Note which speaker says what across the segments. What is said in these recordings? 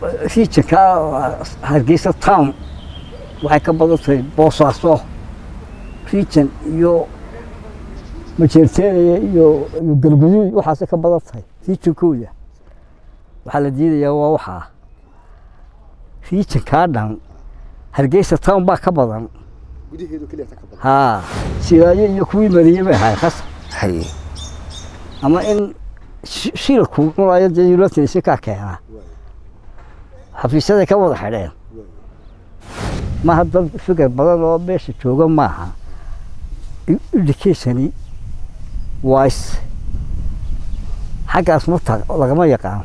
Speaker 1: regionka hargeysa town waxay ka badan tahay boosaaso region iyo majeerteeniya iyo galguduud waxaasay ka badan tahay regionkooda waxaa la diidayaa waa waxaa regionkaa dhan hargeysa town baa ka badan haa silaayo iyo kuwii mariyey bay ahay
Speaker 2: haye
Speaker 1: ama in shi- shilku marayo dee united si kaa keenaa xafiisyaday ka wada xidheen maaha dad fikir badan oo meesha jooga maaha educationi wise xaggaas mata lagama yaqaan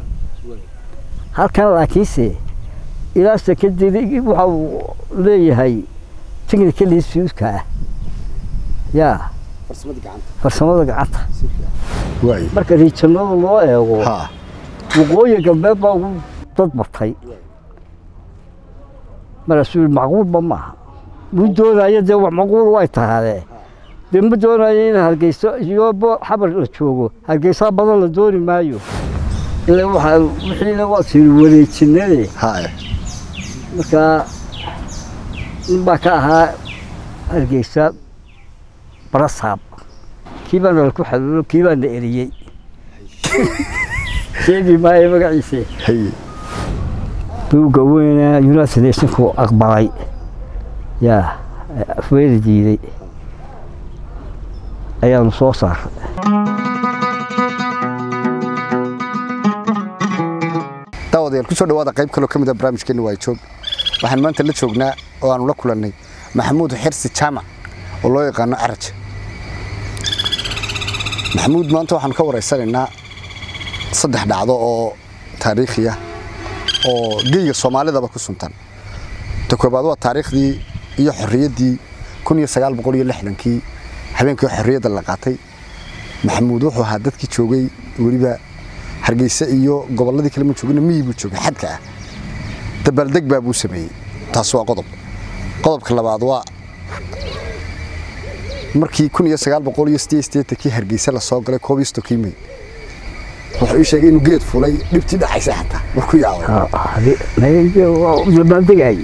Speaker 1: halkan laakiinse ilaa sekadiri waxa uu leeyahay technical institutka ah yaa
Speaker 2: farsamada gacanta
Speaker 1: marka riijanada loo eego waqooyi galbeed baa ugu dad batay markaasuu macquulba maaha muu doonayo dee wax macquul way tahaadee dee ma doonayo in hargeyso iyo bo- xabar la joogo. Hargeysaa badan la dooni maayo. Ilaa waxaa wixiina waa tiri wareejinade markaa nin baa ka ahaa hargeysa barasaab kii baa nala ku xaluulo kii baa na eriyey. Sheegi maayo magaciise buugga weyna united nationku aqbalay. Yaa afweeri diiday. Ayaanu soo saaray
Speaker 2: daawadayaal ku soo dhawaada qayb kaloo ka mid a barnaamijkeena waa joog waxaan maanta la joognaa oo aanu la kulannay maxamuud xirsi jaamac oo loo yaqaano caraj maxamuud maanta waxaanu ka waraysanaynaa saddex dhacdo oo taariikhi ah oo geyga soomaalidaba ku suntan. Ta koobaad waa taariikhdii iyo xorriyaddii lixdankii. Habeenkii xorriyadda la qaatay maxamuud wuxuu ahaa dadkii joogay weliba hargeysa iyo gobolladii kale ma joogina miyi buu joogay? Xadka ah. Dabaaldeg baa buu sameeyey. Taas waa qodob. Qodobka labaad waa markii siddeetankii hargeysa la soo galay koob iyo sodonkii may wuxuu ii sheegay inuu geed fulay dhibtii dhacaysa xataa markuu yaabay.
Speaker 1: Dabaaldegay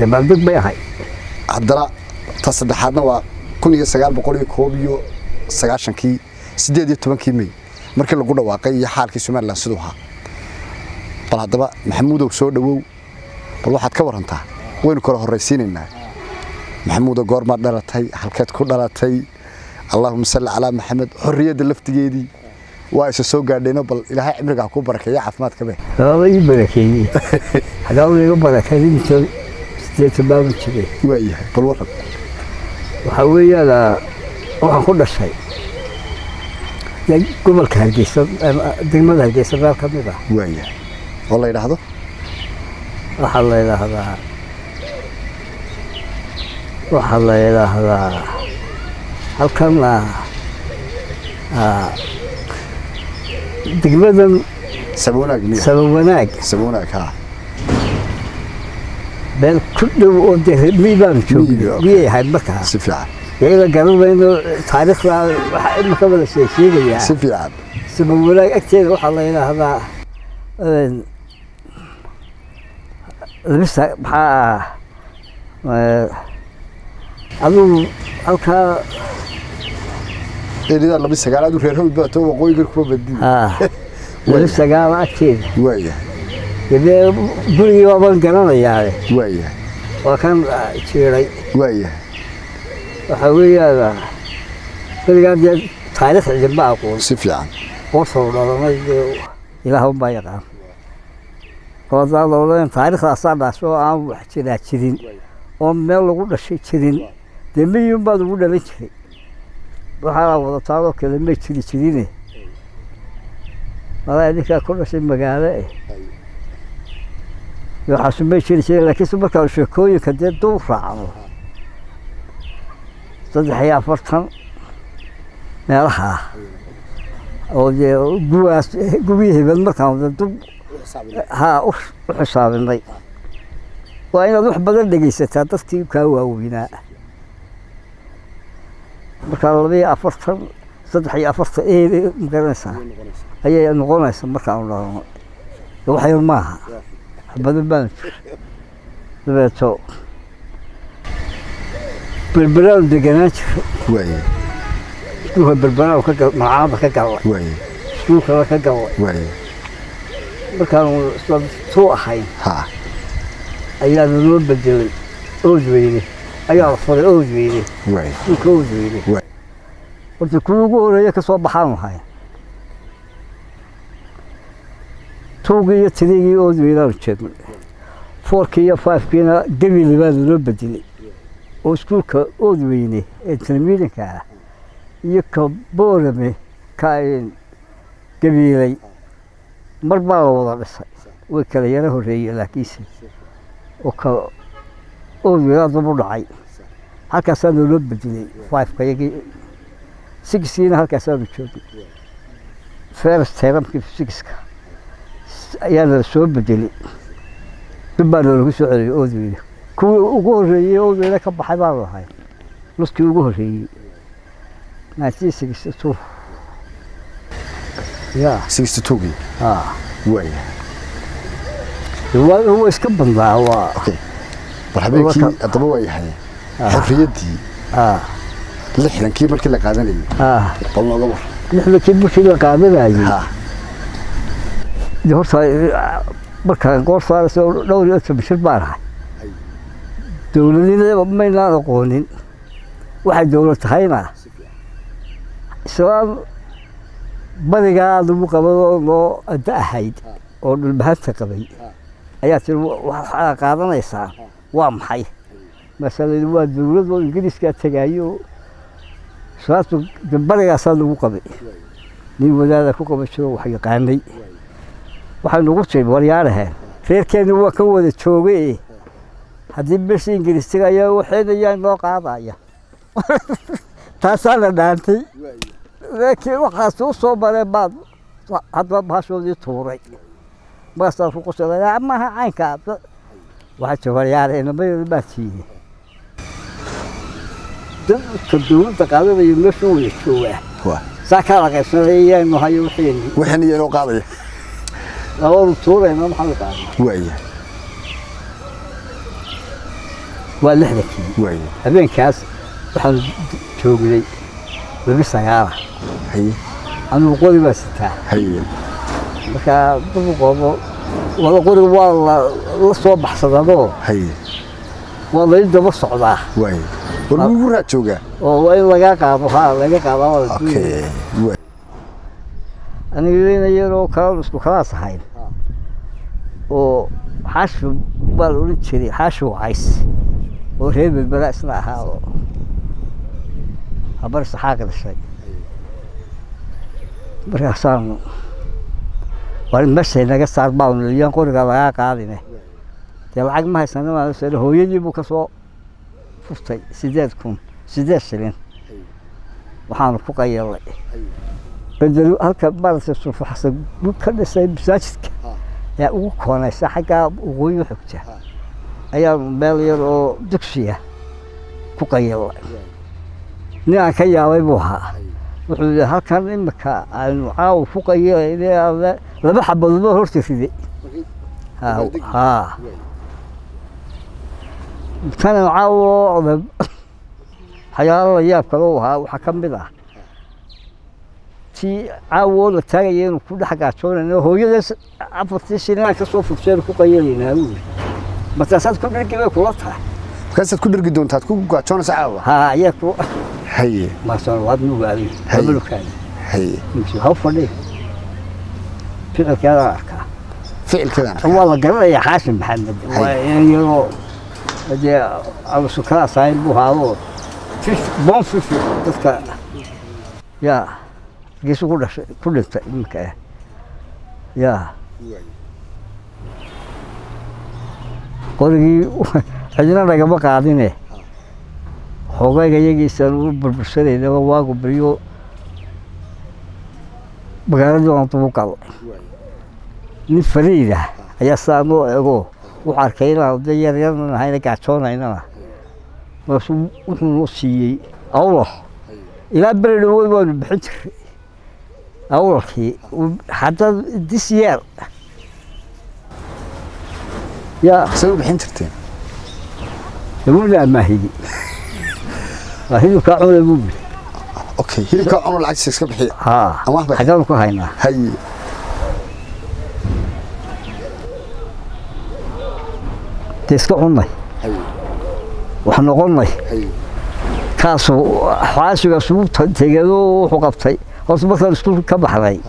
Speaker 1: dabaaldeg bay ahay.
Speaker 2: Haddana ta saddexaadna waa kun iyo sagaal boqol iyo koob iyo sagaashankii siddeed iyo tobankii may markii lagu dhawaaqay iyo xaalkii somalilan siduu ahaa. Bal haddaba maxamuudow soo dhowow bal waxaad ka warantaa waynu kala horraysiinaynaa. Maxamuudo goormaad dhalatay halkeed ku dhalatay. Allaahuma salli calaa maxamed xorriyadda laftigeedii waa isa soo gaadheenoo bal ilaahay cimriga ha kuu barakeeya caafimaadka be
Speaker 1: sababa ii barakeeyey hagaaba iga inta sideetan baaban jiray?
Speaker 2: Waayahay bal waran
Speaker 1: waxaa weeyaan waxaan ku dhashay. Gobolka hargeysa degmada hargeysa meel ka mid ah.
Speaker 2: Waayahay oo la yidhaahdo?
Speaker 1: Waxaa la yidhaahdaa waxaa la yidhaahdaa halkan degmadan meel ku dhow oo dee miy baanu
Speaker 2: okay.
Speaker 1: miyay ahayd markaa iyada garanayno taariikhda waxaa imika wada sheekeegayaa
Speaker 2: si fiican.
Speaker 1: Saba wanaag agteeda waxaa la yidhaahdaa lamisa maxaa ah, aduu halkaa
Speaker 2: laba
Speaker 1: sagaala agteeda dee gurigii waabaan garanayaa waa kan jiiray waxaa weeyaan berigaan dee taariikh cidinba aqoon
Speaker 2: si fiican
Speaker 1: qorsoo dhalanay dee ilaah unbaa yaqaan koodaa loolan taariikhdaasaa dhaasho oo aan wax jiraa jirin oo meel lagu dhashay jirin dee miyun baa lagu dhalan jiray waxaa wadataadoo kale may jiri jirine malaa idinkaa ku dhashay magaalo eh. Waxaasu may jiri jirin laakiinse markaa sheekooyinka dee dul raacno saddex iyo afartan meelaha ah. Oo dee guwaas gubihii hebel markaan wada dub haa u xisaabinay waa inaad wax badan dhegaysataa dadkii kaa waaweynaa markaa laba iyo afartan saddex iyo afartan ee ma garanaysaa ayay noqonaysa markaanu dhalano wax yar maaha. Badan baan dabeeto berberaan deganaan jiro iskuulka berberaan magacaada ka galay
Speaker 2: waaye.
Speaker 1: Iskuulkala ka galay
Speaker 2: waaye.
Speaker 1: Markaanu isla tuu ahayn
Speaker 2: ha.
Speaker 1: ayaa naloo bedelay oodweyne ayaa furay oodweyne
Speaker 2: waaye
Speaker 1: iskuulka oodweyne
Speaker 2: Waay.
Speaker 1: horta kuwii ugu horreeya ka soo baxaan lahay tuugii iyo tirigii oodweynaanu jeednay foorkii iyo faafkiina gebili baa naloo bedelay oo iskuulka oodweyne ee tilmiidinka ah iyo ka boorame ka gabiilay mar baa la wada dhisay. Way kala yaro horreeyeen laakiinse. Oo ka oodweyne daba u dhacay halkaasaa naloo bedelay fiveka iyagii sigiskiina halkaasaanu joognay feres teeramkii sigiska ayaa nala soo bedelay dib baa nalagu soo celiyay oodweyne kuwii ugu horreeyey oodweyne ka baxay baan lahay nuskii ugu horreeyey nineteen sixty two ya
Speaker 2: sixty twogii waaye
Speaker 1: waa iska bandaa waa.
Speaker 2: Bal habeenkii haddaba waa yahay
Speaker 1: Ah.
Speaker 2: Xorriyaddii
Speaker 1: ah.
Speaker 2: Lixdankii markii la qaadanayay.
Speaker 1: Ah.
Speaker 2: Bal nooga war.
Speaker 1: Lixdankii markii la qaadanayay.
Speaker 2: Ha
Speaker 1: dee horta eh, markaan goor saaraysa dhowr iyo toban shir baan ahay. Dowladnimada maynaan aqoonin. Waxay dowlad tahayna islaan badigaa lagu qabadoo loo adda ahayd oo dhulbahanta qabay ayaa tiri "Wa- waxaa qaadanaysaa? Waa maxay masaladu waa dowlad oo ingiriiskaa tegaayo islaantu de barigaasaa lagu qabay nin wadaada ku qaban jiro wax yaqaanay waxay nagu tiri waryaaraheen reerkeenna waa ka wada joogay haddii beshi ingiriistiga ayaa waxeenayaa noo qaadaya taasaa la dhaantay laakiin waxaas u soo baad hadba bahashoodii tuuray markaasaan ku qusaday amaha caynka waxaa jira waryaaraheen nabadeeda baa tiiyey dadka dowladda qaadanaya meesha wada joogaa saa kaa la qaybsanaya yaanu hayo waxeeni
Speaker 2: waxaan iyo inoo qaadaya
Speaker 1: labadu tuurayna maxaa la qaadana
Speaker 2: waaye
Speaker 1: waa lixdankii
Speaker 2: waaye
Speaker 1: habeenkaas waxaan joognay labi sagaala
Speaker 2: haye
Speaker 1: anugu qori baa sitaa
Speaker 2: haye
Speaker 1: markaa dadu qoobo wada qoriga waa la la soo baxsadadoo
Speaker 2: haye
Speaker 1: waa lai daba socdaa
Speaker 2: waaye war lagu raad joogaa
Speaker 1: oo waa in lagaa qaado haa laga qaadaa waa la duulaya.
Speaker 2: okay waaye
Speaker 1: aniga ina yaroo kala isku kalaas ahayn oo xaashi baa la odhan jiray xaashi wacays oo reer berbera isna ahaa oo habar saxaaq dhashay markaasaanu war meeshay naga saar baanu iyaan qoriga lagaa qaadine dee lacag ma haysana maa sare hooyadii buu ka كفتي سيداتكم سيدات سلين وحان فوق يالله بدلو هكا بارس السوف حسن. بكل سي بساجتك يا وكونا سحكا ويحكتا أيا بالير أو دكسيا. فوق يالله نا نعم، كيا ويبوها هكا نمكا. أنو عاو فوق يالله لا بحب الظهر تفيدي. ها ها. كان عوضب حيال الله ياب كروها وحكم بذا تي عوض التاريين وكل حاجة تقول إنه هو يدرس عفوا تسيرنا كسوف تسير كقيرين هم بس أساس كل ذلك هو كلاتها بس
Speaker 2: كل ذلك دون تات كل قاتشون سعوا
Speaker 1: ها ياكو هي.
Speaker 2: ما
Speaker 1: شاء الله ابنه
Speaker 2: قالي
Speaker 1: هي.
Speaker 2: يعني.
Speaker 1: هي. مش هفولي في
Speaker 2: الكلام
Speaker 1: إيه؟ فعل كذا والله قبل
Speaker 2: يا
Speaker 1: حاسم محمد. يروح dee abusukaraas ahayn buu haadoo boon fifi dadka yaa geesu ku dhashay ku dhintay iminka ah yaa qorigii cidina nagama qaadine xoogayga iyagiisaan u burbursanayna waagu baryo magaaladii waan dubu galay nin fariid ah ayaa saa noo ego wuxuu arkay inaan de yaryarna nahayna gaajoonaynana markaasuu wuxuu noo siiyey awlal ilaa beri dhawood waanu bixin jiray awlalkii hadda this year yaa
Speaker 2: say u bixin jirteen
Speaker 1: dabuuna amaahidi waa hilibkaa cuna buu bili
Speaker 2: okay hilibka cuno lacagtiisa iska bixiya
Speaker 1: haa
Speaker 2: Amaah bay-
Speaker 1: xaggaan ku haynaa
Speaker 2: haye
Speaker 1: iska cunnay wax noqonnay kaasuu xaasigaas ugu tegeedo wuxuu qabtay. Horta markaan iskuul ka baxday.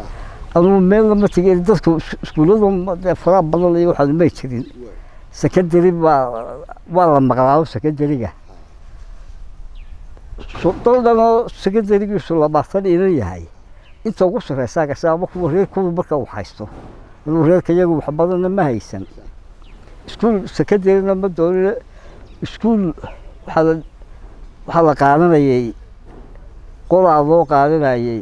Speaker 1: Anugu meel lama tegin dadku is- iskuulladu ma- dee faraha badan iyo waxaan may jirin. Secondary baa waa la maqlaao secondary-ga daldanoo secondary-giisu labaatan inan yahay. Inta ugu sarreysaa gasha ama kuwa reerkoodu marka uu haysto inuu reerka iyagu wax badanna ma haysan iskuul secondary-na ma doonin iskuul waxaa la qaadanayay qolaa loo qaadanayay.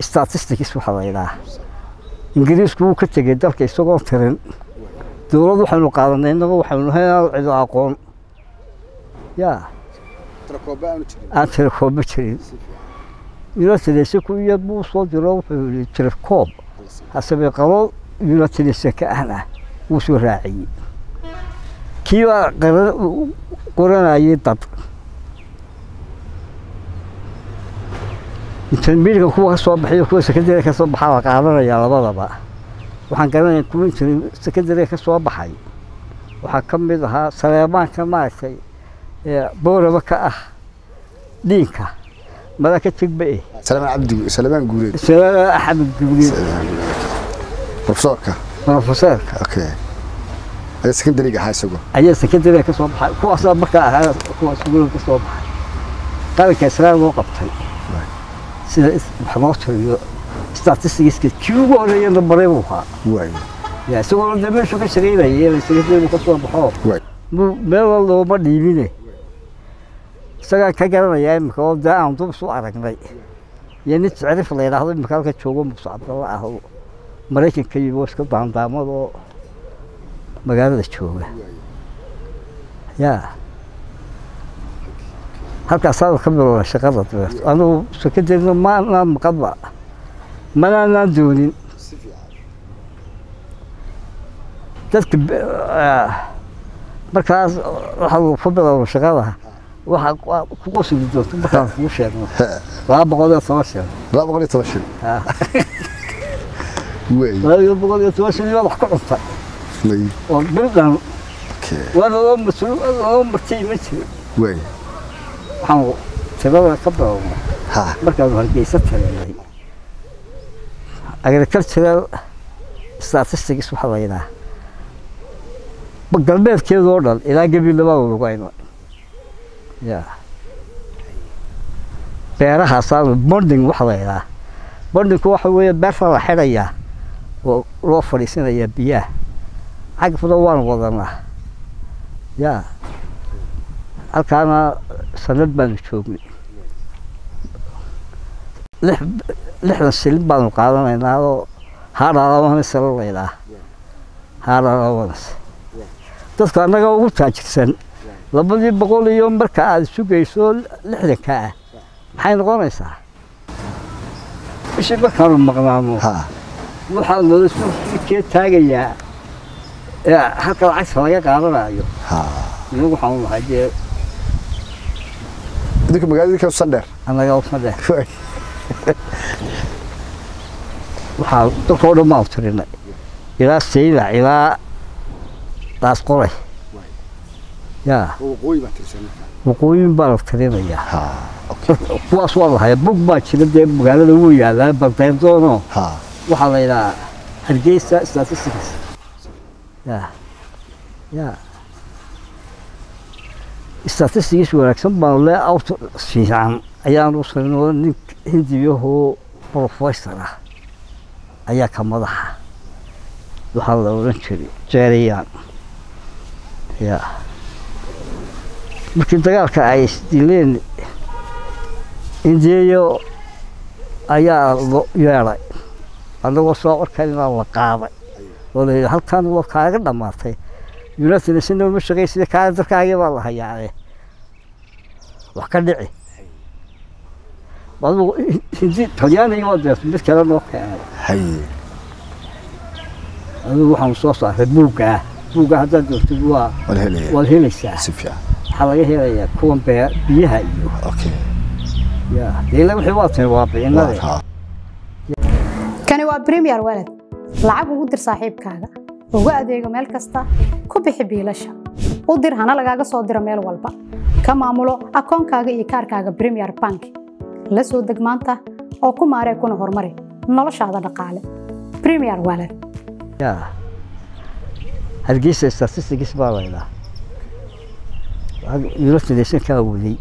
Speaker 1: Statistics waxaa la yidhaha ingiriisku wuu ka tegey dalka isagoo tirin. Dowlad waxaynu qaadanay innagu waxaynu haynaa cido aqoon. Yaa. Aan tirakoob ma jirin. United ku iyo buu soo diro wuxuu yihi tirakoob hasebe qabo united ka ahna wuu soo raaciyey. Kii baa qoranayay dad. Intermediate kuwa ka soo baxay kuwa secondary ka soo baxaa la qaadanaya labadaba. Waxaan garanaya kuwa inter secondary ka soo baxay. Waxaa ka mid ahaa saleemaanka maaragtay booraba ka ah dhiinka mada ka tegba eh.
Speaker 2: Salamaan cabdi salamaan guureed
Speaker 1: salaama axmed guuleed
Speaker 2: profesorka?
Speaker 1: Profeseerka
Speaker 2: okay ayaa secondary-ga ahaa isagoo
Speaker 1: ayaa secondary ka soo baxay. Kuwaasaa markaa ahaa kuwa iskuulada ka soo baxay. Qaranka israel loo qabtay. Sida loo tiriyo statisticska kii ugu horeeyana baray buu ahaa. Isagoo de meeshu ka shaqaynayay la secondary ka soo baxo. Meel looma dhiibine isagaa ka garanaya imika oo dee aan dub isu aragnay. Iyo nin jecrif la yidhaahdo imika halka joogo muuse cabdalla ah maraykanka yimi oo iska daandaamad oo magaalada jooga. Ya halkaasaa ka bilowda shaqada anigu sekadeedna maanaan maqadba manaanaan doonin. Dadka ah, markaas waxaa ku bilowda shaqada waxaa ku- ku qosli doonta markaan kuu sheegno. Laba boqol iyo toban shil.
Speaker 2: Laba boqol iyo toban shil
Speaker 1: Ah,
Speaker 2: waay
Speaker 1: laba boqol iyo toban shil baa wax ka cunta
Speaker 2: may
Speaker 1: oo bildhan
Speaker 2: okay
Speaker 1: waa loo mas'uul loo martay ma jirin
Speaker 2: waay
Speaker 1: waxaan tirada ka bilowna
Speaker 2: ha
Speaker 1: markaanu hargeysa talinay agricultural statistics waxaa la yidhaha galbeedkeedoo dhan ilaa gabilabaa lugayna ya beerahaasaa bonding waxaa la yidhaha bondingku waxa weeye beerta la xidhayaa oo loo fadhiisanayaa biyaha. Xagga fudan waan wadanaa ya halkaana sanad baanu joognay lix lixdan shilin baanu qaadanaynaa oo haadhaalawanas la laydhaa haadhaalawanas dadka annaga ugu taajirsan labadii boqol iyo marka aad sugayso lixdanka ah maxay noqonaysaa? Bishii markaanu maqnaano waxaa suuqkee taagayaa halka lacagta laga qaadanayo
Speaker 2: ha.
Speaker 1: Inagu waxaanu nahay dee
Speaker 2: idinka magaalada idinka sandheer
Speaker 1: annaga umadhe
Speaker 2: waay.
Speaker 1: Waxaa dalkao dhan baan tirinay ilaa sayla ilaa daas qoray yaa. Waqooyin baa la tirinayaa kuwaas waa lahay bug baa jira dee magaalada wuu yaalaa baldeendoono
Speaker 2: ha
Speaker 1: waxaa la yidhahaa hargeysa statistics. Ya ya. Statistics wanaagsan baan le out fiican. Ayaan u sarinoo nin hindiyahoo professor ah. Ayaa ka madaxa. Waxaa la odhan jiray jeeriyan ya. Markii dagaalka ay isdileen indiyayo ayaa yeedhay annagoo soo qorkaynaa la qaaday oo la halkan waa kaaga dhammaatay united nation ma shaqaysida kaale darkaagii baa la hayaane wax ka dhici. Adigu hindi talyaaniga waa deerto mid kale noo keenay.
Speaker 2: Haye
Speaker 1: adigu waxaanu soo saaray buuggaa buuggaa haddaad doortid waa waad helaysaa.
Speaker 2: Si fiican.
Speaker 1: Waxaa laga helayaa kuwan biyaha iyo ya deela wixii waa tiri waa bicinade
Speaker 2: Ha.
Speaker 3: kani waa premier walad lacag ugu dir saaxiibkaaga ugu adeego meel kasta ku bixi biilasha. U dir hana lagaaga soo diro meel walba. Ka maamulo akoonkaaga iyo kaarkaaga premier bank. La soo deg maanta oo ku maaree kuna horumari noloshaada dhaqaale. Premier walad
Speaker 1: ya hargeysa statistics baa laydhaa united nation kaa waday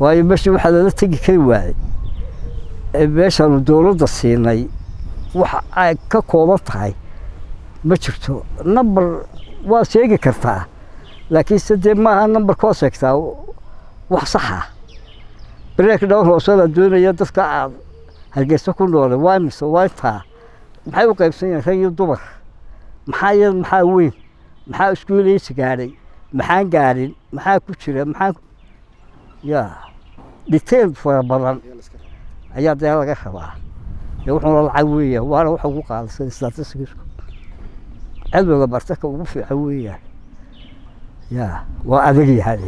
Speaker 1: waayo meesha waxaa lala tegi kari waayey. ee meeshaanu dowladda siinay waxa ay ka kooban tahay ma jirto. Number waa sheegi kartaa laakiinse dee maaha number koo sheegtaa? Wax saxa break down hoose la doonaya dadka aad hargeysa ku noole. Waa mise waa intaa maxay u qaybsan yihiin rag iyo dumar maxaa yar maxaa weyn? Maxaa iskuuleysi gaadhay maxaan gaadhin maxaa ku jira? Maxaa ya detail fara badan ayaa dee laga rabaa dee wuxuuna lacag weeya waana waxa ugu qaalisan statisticsku. Cilmiga bartaka ugu fiican weeyaan ya waa adag yahay.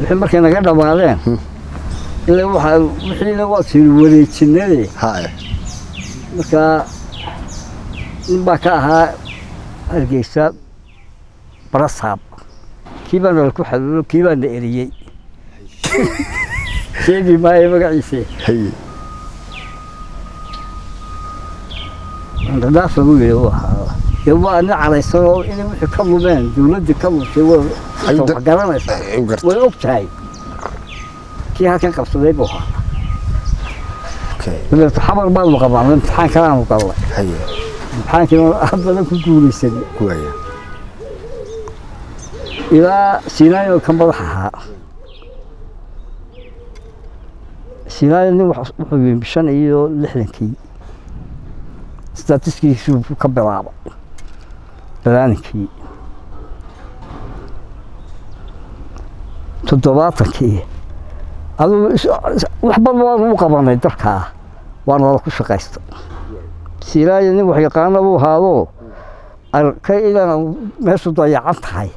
Speaker 1: Wixii markay naga dhammaadeen ilaa waxaa wixiina waa tiri wareejinade
Speaker 2: haya
Speaker 1: markaa nin baa ka ahaa hargeysa barasaab kii baa nala ku xaluulo kii baa na eriyey sheegi maayo magaciise
Speaker 2: haye
Speaker 1: andhadhaaf lagu yidhi uu ahaa. Dee waa nin calaysan oo inay wixii ka lumeen dowladdii ka lumtay waa garanaysaa
Speaker 2: u
Speaker 1: way og tahay. Kii halkan qabsaday buu ahaa. Dabeeto xabar baanu qabaan imtixaan kalaanu imtixaankina aan badan ku guulaysanay
Speaker 2: waaya
Speaker 1: ilaa sinaayo ka madax ahaa sinaayo nin wuxuu shan iyo lixdankii. Statistikiisuu ka bilaabay balaaninkii toddobaatankii is- wax badan u qabanay dalkaa waana la ku shaqaystay nin wax yaqaana buu ahaadoo arkay inaan meeshu dayacan tahay.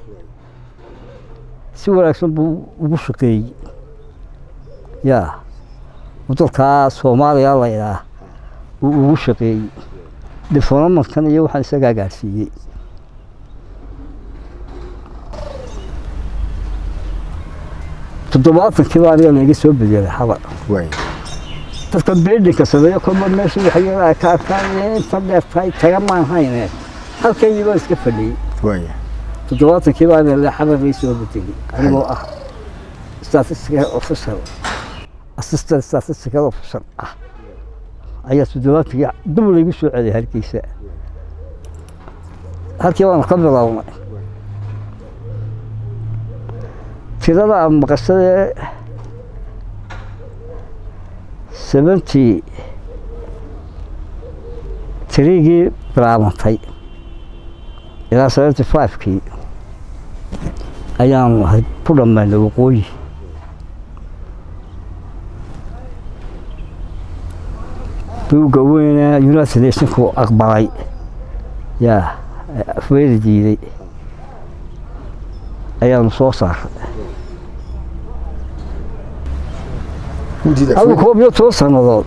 Speaker 1: Si wanaagsan buu ugu shaqeeyey. Ya dalkaa soomaaliya la idhaah uu ugu shaqeeyey. Diflomatkan iyo waxaan isagaa gaarsiiyey. Toddobaatankii baa aniga laga soo bedelay xabar. Dadka beedhinka sameeyo kolba meesha waxyaala ay ka arkaan inta dheer tahay taga maan hayne halkaydii baa iska fadhiyey. Toddobaatankii baa ila xabar lay soo bedelay anigoo ah statistical officer assistant statistical officer ah ayaa toddobaatankii dub laygu soo celiyay hargeysa halkii baanu ka bilownay tirada aan maqashadee seventy tirigii bilaabantay ilaa seventy five-kii ayaanu ku dhammaynay waqooyi buugga weyne united nationku aqbalay. Yaa afweeri diiday. Ayaanu soo adigu koob iyo toban sannadood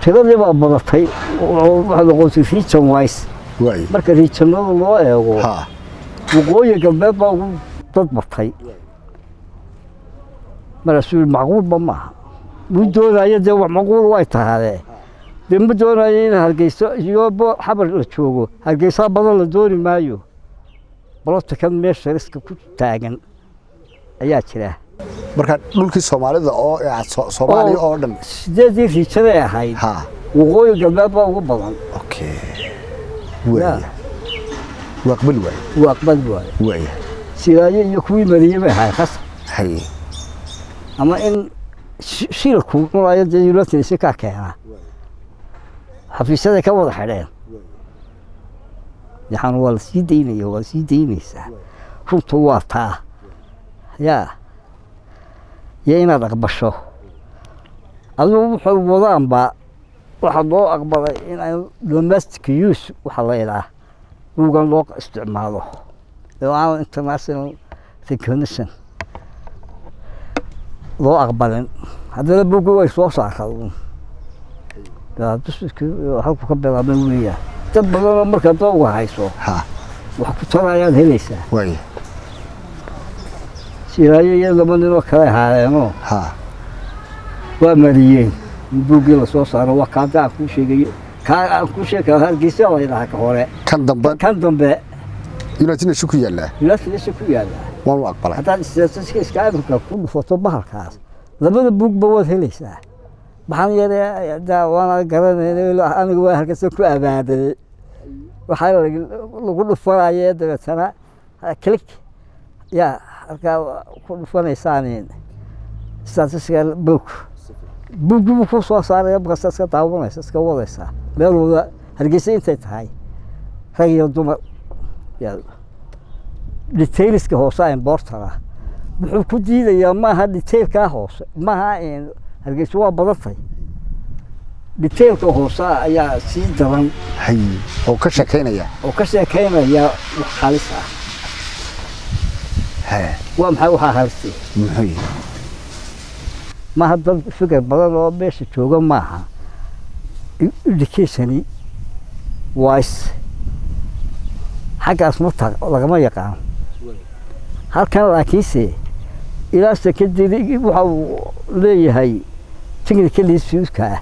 Speaker 1: tiradii baa badatay. Waxaa noqotay region wise. Marka regionada loo eego waqooyi galbeed baa ugu dad batay markaasuu yihi macquulba maaha muu doonaya dee wax macquul way tahaadee dee ma doonayo in hargeyso iyo bo- xabar la joogo hargeysaa badan la dooni maayo bolotikan meesha riska ku taagan ayaa jira
Speaker 2: marka dhulkii soomaalida oo So- soomaaliya oo dhan
Speaker 1: sideedii riijaday ahayd
Speaker 2: ha
Speaker 1: waqooyi galbeed baa ugu badan
Speaker 2: waa aqbali waaya
Speaker 1: wuu aqbali waayo
Speaker 2: waaya
Speaker 1: silaayo iyo kuwii mariyey bay ahayd khasab
Speaker 2: haye
Speaker 1: ama in shilku nation kaa keenaa xafiisyaday ka wada xidheen. Yaxaan waa la sii daynaya waa sii daynaysaa runtu waa taa. Yaa. Iyo inaad aqbasho. Adigu wuxuu wadaanba waxaa loo aqbalay in domestic use waxa la yidhaah buugan loo isticmaalo. Oo aan international recognition loo aqbalin. Haddana buuggi way soo saaraan. Halku ka bilaabay weeyaan dad badanoo markaa dooga hayso.
Speaker 2: Ha.
Speaker 1: Wax ku tarayaad helaysaa
Speaker 2: waaya
Speaker 1: siraayo iyo laba ninoo kale haadeenoo
Speaker 2: ha.
Speaker 1: Waa mariyeen. In buuggii la soo saaro. Waa kaada aan kuu sheegayo. Kaa aan kuu sheegi karo hargeysa la yidhaha ka hore.
Speaker 2: Kan dambe.
Speaker 1: Kan dambe.
Speaker 2: United nation ku yaallaa
Speaker 1: ilaashiisa ku yaalla
Speaker 2: waan u aqbalay
Speaker 1: haddaad statistiska africa ku dhufato bahalkaas labada buugba waad helaysaa maxaan da waana garanayna waa halkasa ku abaaday waxaa lag- lagu dhufanaya dabeetana click yaa halkaa ku dhufanaysaan statistical book buuggii buu ku soo saaraya markaasa iska daawanaysa iska wadaysaa meel wada hargeysa intay tahay rag iyo dumar yaa detailska hoose importara wuxuu ku diidayaa maaha detailkaa hoose? Maaha hargeysa waa badantay detailka hoose ayaa sii daran.
Speaker 2: Oo ka sheekaynaya
Speaker 1: oo ka sheekeynaya wax halis ah. Waa maxay waxaa halistay
Speaker 2: muxuu
Speaker 1: maaha dad fikir badan oo meesha jooga maaha. Educationi wise xaggaas ma lagama yaqaan halkan laakiinse ilaa sekadiri waxa uu leeyahay technical institutka ah.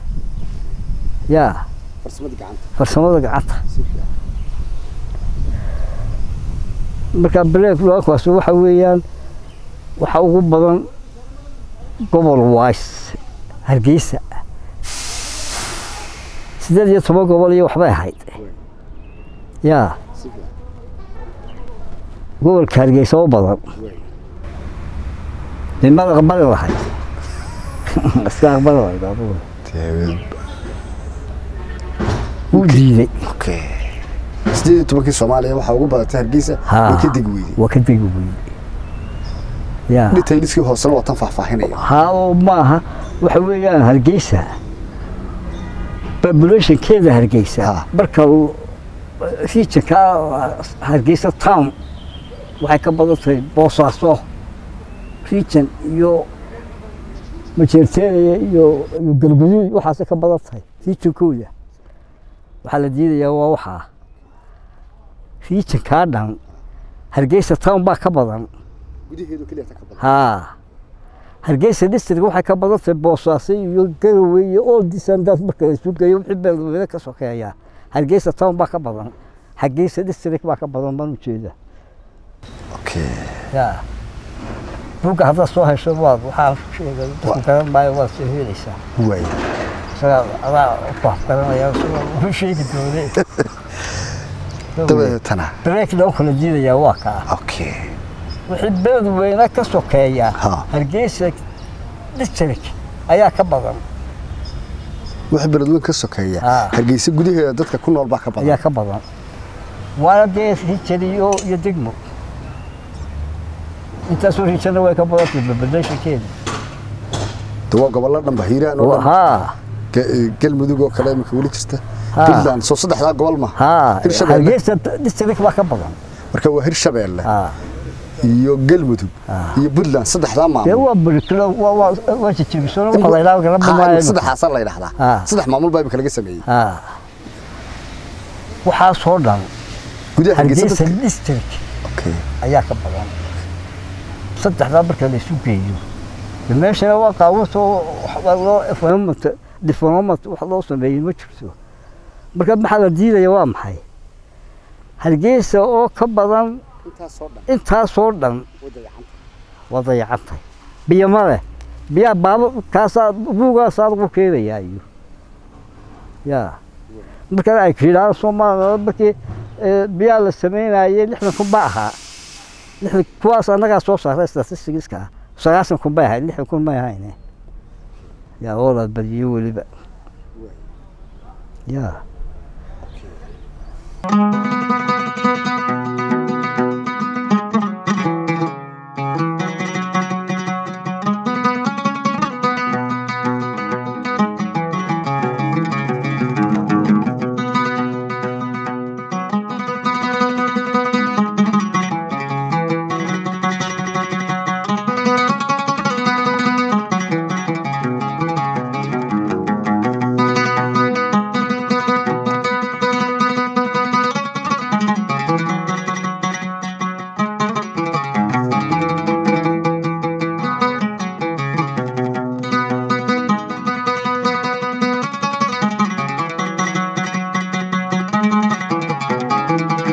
Speaker 1: Yaa
Speaker 2: farsamada gacanta.
Speaker 1: Farsamada gacanta. Marka black lockaas waxa weeyaan waxa ugu badan gobol wise hargeysa. Sideed iyo toban gobol iyo waxbay ahayd. Yaa gobolka hargeysa u badan. Dee maad aqbali lahayd. Iska aqbali lahayd adigu wuu diiday.
Speaker 2: Okay. Sideed iyo tobankii soomaaliya waxaa ugu badatay hargeysa ka degi weyday
Speaker 1: waa ka degi weyey yaa.
Speaker 2: Detailskii hoosena waa tan faahfaahinaya.
Speaker 1: Haa oo maaha. Waxa weeyaan hargeysa. Populationkeeda hargeysa.
Speaker 2: Ha.
Speaker 1: marka uu regionka hargeysa town waxay ka badan tahay boosaaso region iyo majeerteeniya iyo galguduud waxaasay ka badan tahay regionkooda waxaa la diidayaa waa waxaa regionkaa dhan hargeysa town baa ka badan. Haa hargeysa district waxay ka badan tahay boosaaso iyo garowe iyo all disandaas marka la isu geeyo wixii beelweyne ka sokeeya hargeysa town baa ka badan. Hargeysa district baa ka badan baan ujeeda
Speaker 2: okay.
Speaker 1: Ya buugga haddaad soo hesho waad waxaa sheegay dadku garan maayo waad soo helaysaa
Speaker 2: waaya
Speaker 1: isagaa adaa ku afgaranaya isagaa u sheegi doone
Speaker 2: dabadeetana
Speaker 1: breakna u kala diidayaa waa kaa
Speaker 2: okay.
Speaker 1: Wixii beelweyne ka sokeeya
Speaker 2: Ha.
Speaker 1: hargeysa district ayaa ka badan
Speaker 2: wixii beledweyn ka sokeeya
Speaker 1: Ha.
Speaker 2: hargeysa gudaheeda dadka ku nool baa ka
Speaker 1: ayaa
Speaker 2: badan
Speaker 1: ka badan waana dee rijan iyo iyo degmo intaasoo rijana way ka badantay babadashankeeda
Speaker 2: de waa gobollo dhanba hiiraan oo dhan galmudug oo kale imika weli jirta puntland soo saddexdaa gobol ma?
Speaker 1: Hargeysa district baa ka badan
Speaker 2: marka waa hirshabeelle iyo galmudug iyo puntland saddexdaa
Speaker 1: dee
Speaker 2: maamul
Speaker 1: waa burikilo waa waa waa jajabisona waxa la
Speaker 2: Ha. saddex maamul baa imika laga sameeyey
Speaker 1: waxaasoo dhan
Speaker 2: gudaha hargeysa
Speaker 1: district ayaa ka badan saddexdaa marka la isu geeyo. Meeshana waa loo development development wax loo sameeyey ma jirto. Marka maxaa la diidaya waa maxay? Hargeysa oo ka badan
Speaker 2: intaasoo dhan.
Speaker 1: waa dayacantay biyo ma leh. Biyaa baaba kaasaa buugaasaa lagu keenayaa iyo ya marka ay yidhahdaan soomaaliya markii biyaa la sameynayay lixdan kun baa ahaa kuwaas annagaa soo saaray statisticiska ah sagaashan kun bay ahayd lixdan kun may ahayn eh. yaa walaad badiyo weliba. Ya